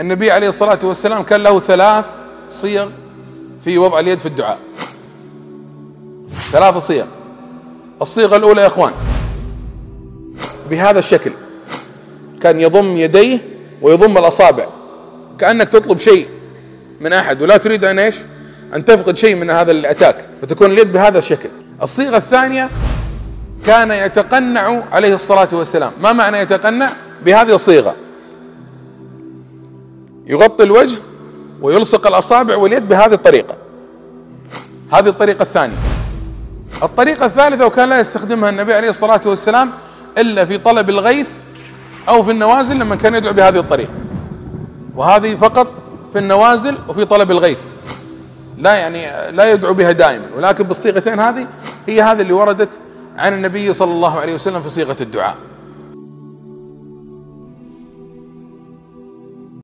النبي عليه الصلاة والسلام كان له ثلاث صيغ في وضع اليد في الدعاء. ثلاث صيغ. الصيغة الأولى يا إخوان بهذا الشكل. كان يضم يديه ويضم الأصابع. كأنك تطلب شيء من أحد ولا تريد أن إيش؟ أن تفقد شيء من هذا اللي أتاك فتكون اليد بهذا الشكل. الصيغة الثانية كان يتقنع عليه الصلاة والسلام. ما معنى يتقنع؟ بهذه الصيغة. يغطي الوجه ويلصق الأصابع واليد بهذه الطريقة. هذه الطريقة الثانية. الطريقة الثالثة وكان لا يستخدمها النبي عليه الصلاة والسلام إلا في طلب الغيث أو في النوازل لما كان يدعو بهذه الطريقة. وهذه فقط في النوازل وفي طلب الغيث. لا يعني لا يدعو بها دائما. ولكن بالصيغتين هذه هي هذه اللي وردت عن النبي صلى الله عليه وسلم في صيغة الدعاء.